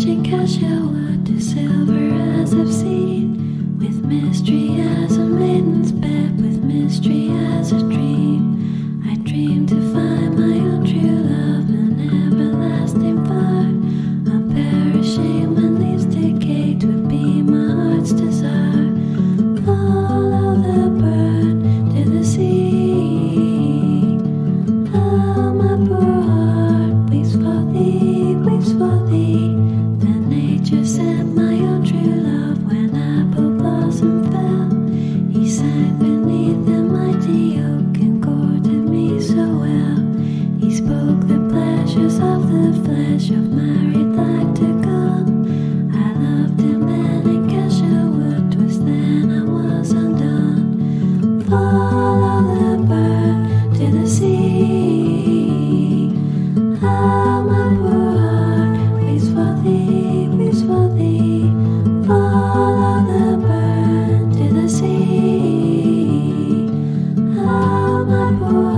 Stretching cassia wood to silver as I've Lord.